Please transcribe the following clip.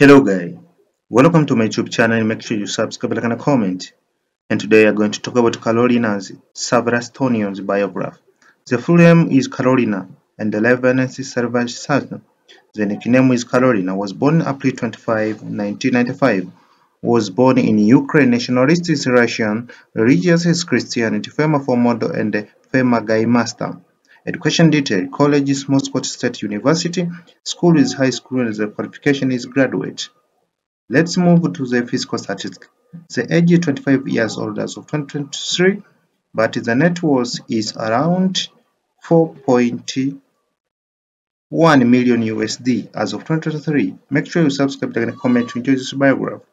Hello guys, welcome to my YouTube channel. Make sure you subscribe, like, and comment. And today I'm going to talk about Karolina's Sevastyanova's biography. The full name is Karolina and the life balance is Sevastyanova. The nickname is Karolina. Was born April 25, 1995. Was born in Ukraine, nationalist Russian, religious is Christianity, former for model and former guy master. Education detail, college is Moscow State University, school is high school and the qualification is graduate. Let's move to the fiscal statistics. The age is 25 years old as of 2023, but the net worth is around 4.1 million USD as of 2023. Make sure you subscribe, and comment to enjoy this biography.